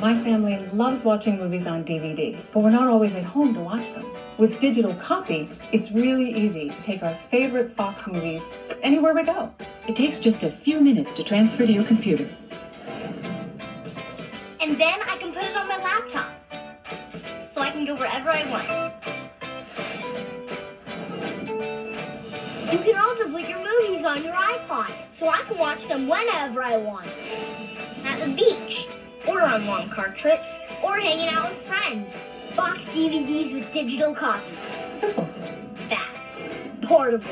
My family loves watching movies on DVD, but we're not always at home to watch them. With Digital Copy, it's really easy to take our favorite Fox movies anywhere we go. It takes just a few minutes to transfer to your computer. And then I can put it on my laptop. So I can go wherever I want. You can also put your movies on your iPod, so I can watch them whenever I want. At the beach, or on long car trips, or hanging out with friends. Fox DVDs with digital copy. Simple. Fast. Portable.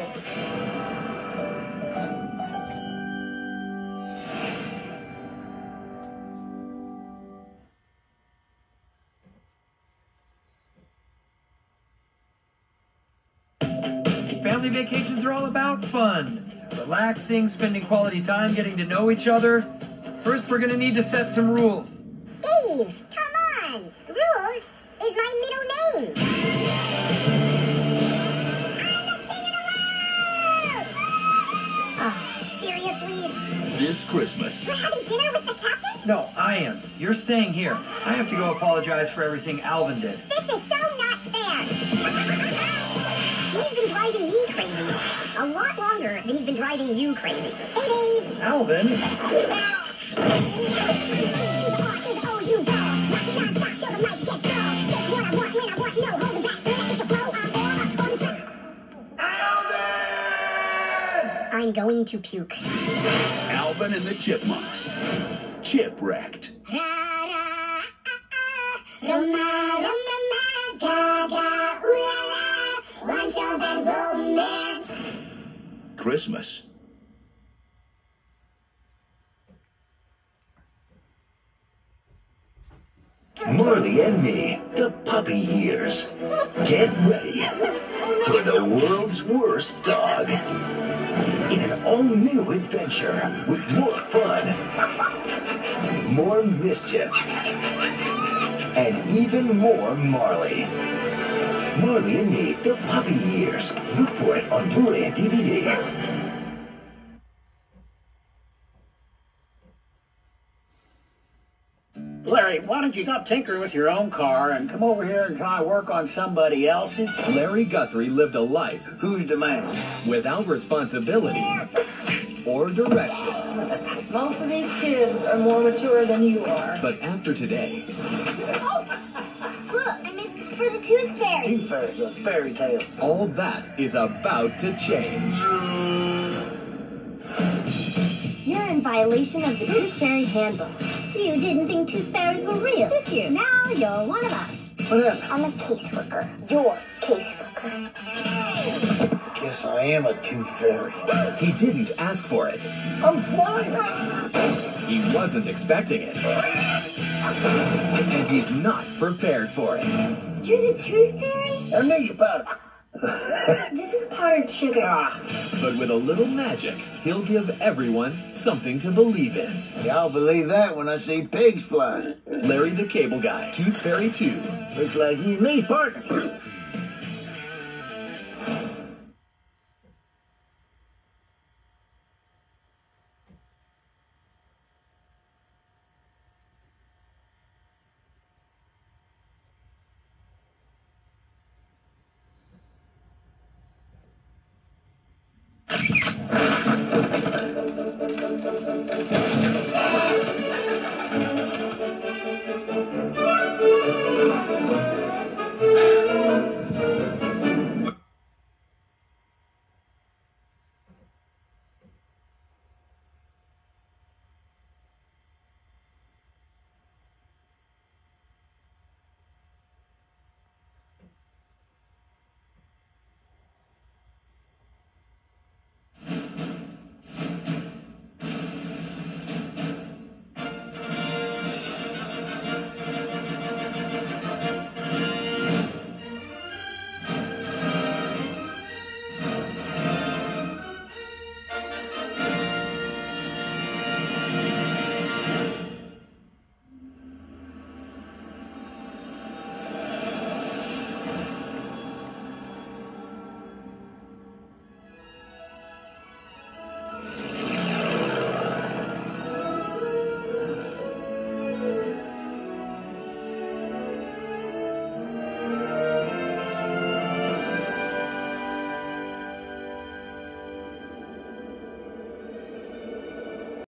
Family vacations are all about fun. Relaxing, spending quality time, getting to know each other. First, we're gonna need to set some rules. Dave, come on. Rules is my middle name. I'm the king of the world! Ah, seriously? This Christmas, We're having dinner with the captain? No, I am. You're staying here. I have to go apologize for everything Alvin did. This is so not fair. He's been driving me crazy. A lot longer than he's been driving you crazy. Hey, Dave. Alvin? I'm going to puke. Alvin and the Chipmunks. Chipwrecked. Christmas. Marley and me, the puppy years. Get ready for the world's worst dog. In an all-new adventure with more fun, more mischief, and even more Marley. Marley and me, the puppy years. Look for it on Blu-ray and DVD. Larry, why don't you stop tinkering with your own car and come over here and try work on somebody else's? Larry Guthrie lived a life whose the man? without responsibility or direction. Most of these kids are more mature than you are. But after today, Look, I meant for the tooth fairy. Tooth Fairy's a fairy tale. all that is about to change. You're in violation of the Tooth Fairy Handbook. You didn't think tooth fairies were real, did you? Now you're one of us. What? I'm a caseworker. Your caseworker. Guess I am a tooth fairy. He didn't ask for it. I'm flying. He wasn't expecting it. And he's not prepared for it. You're the tooth fairy? Amnesia powder. This is powdered sugar. Ah, But with a little magic, he'll give everyone something to believe in. yeah, I'll believe that when I see pigs flying. Larry the Cable Guy, Tooth Fairy 2. Looks like you and me's partner. Música